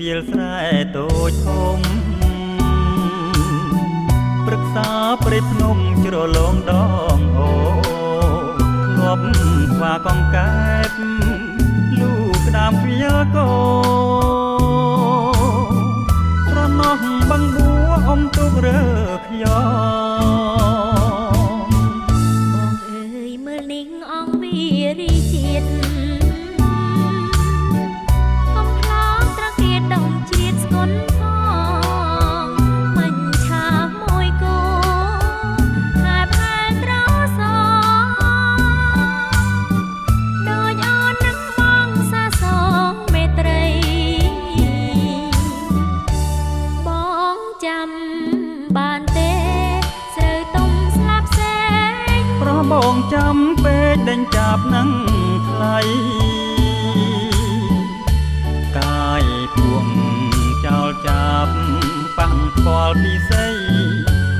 វាលស្រែតូចធំព្រឹក្សាព្រៃភ្នំជ្រលងដងអូធ្លាប់ខ្វាកងកែបលូកក្តាមវាលកោត្រណោះបឹងបួអមទុករើខ្យ បងចាំពេកដេញចាប់នឹងថ្លៃ ប៉ះពាល់ពីស័យ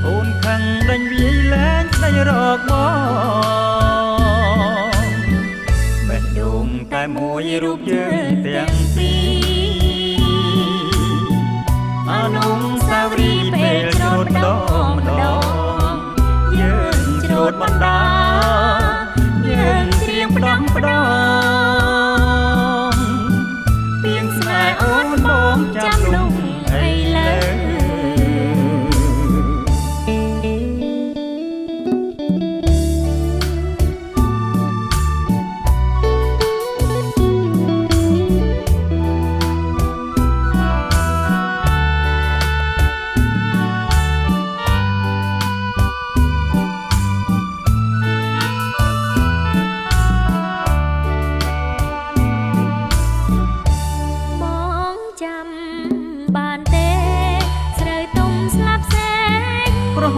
អូនខឹងដេញវាយលែងស្ដីរកបងបេះដូងតែមួយរូបយើងទាំងពីរអនុសាវរីយ៍ពេលច្រូតម្ដងម្ដងយើងច្រូតបណ្ដាប្រុស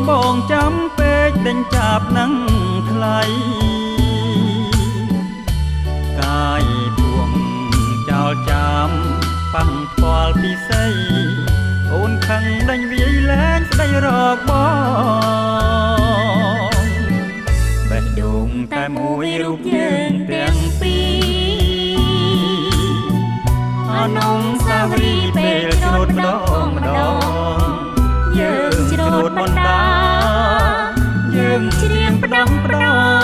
បងចាំពេកដេញចាប់នឹងថ្លៃកាយពួងចោលចាំប៉ះពាល់ពីស័យអូនខឹងដេញវាយលែងស្ដីរកបងបេះដូងតែមួយរូបយើងទាំងពីរអនុង ដឹងប្រោ